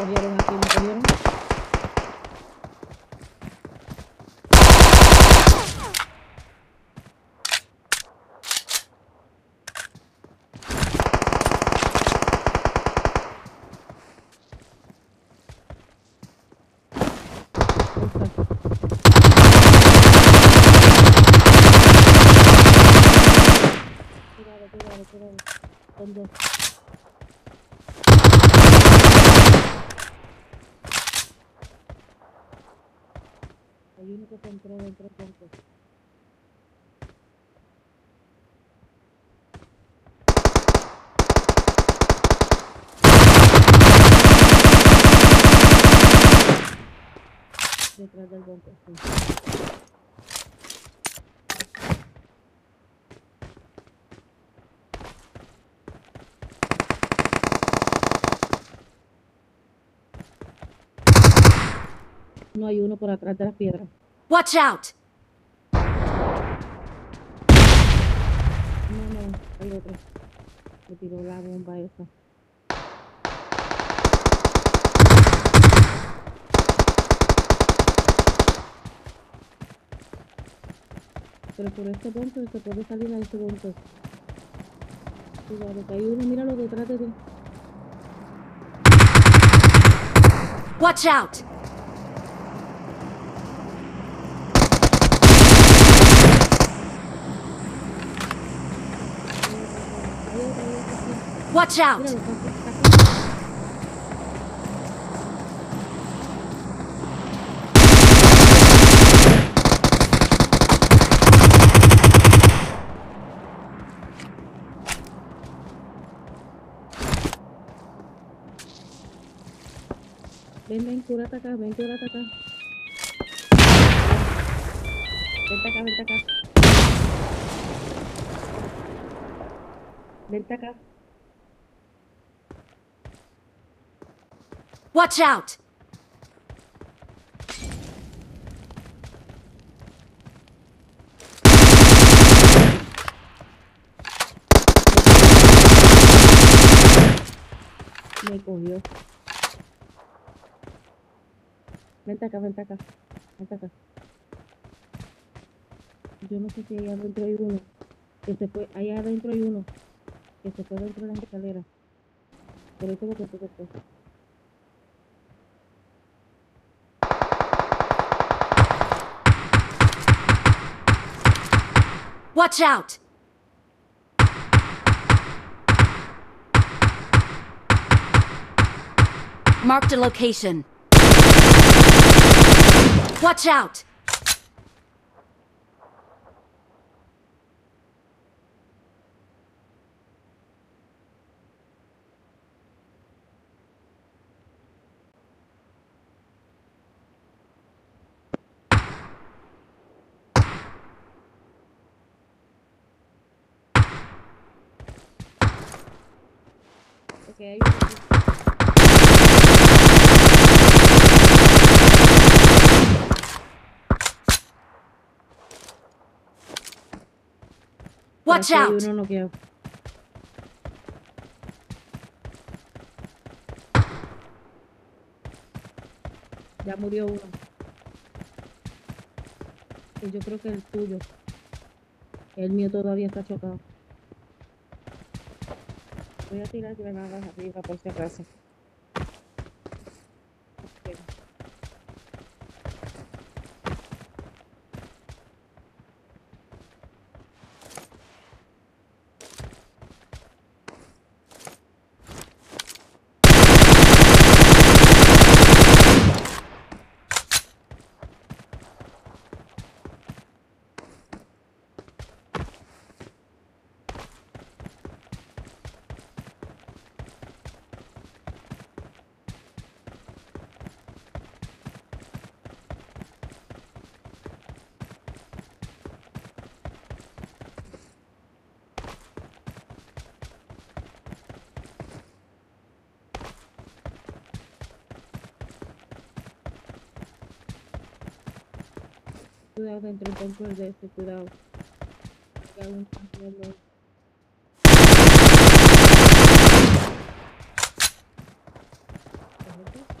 cogieron aquí, me cogieron. Thank you. Hay uno que entró dentro del banco. Detrás del banco, No hay uno por atrás de las piedras. Watch out! No, no, hay otro. Me tiró la bomba esa. Pero por este punto se puede salir a ese punto. Cuidado, que hay uno, míralo detrás de ti. Watch out! Watch out! Ven, ven, cúrate acá, ven, cúrate acá. Vente acá, vente acá. Vente acá. Watch out! Me cogió. Vente acá, vente acá. Vente acá. Yo no sé si allá adentro hay uno. Que se fue. Allá adentro hay uno. Que se fue dentro de las escaleras. Por eso porque tú te fue. Watch out! Marked a location. Watch out! Ok, hay Watch out! uno noqueado. Ya murió uno. Y yo creo que el tuyo. El mío todavía está chocado. Voy a tirar granadas arriba por si acaso. Cuidado dentro, dentro de este, cuidado. Acá un campeón. ¿Correcto?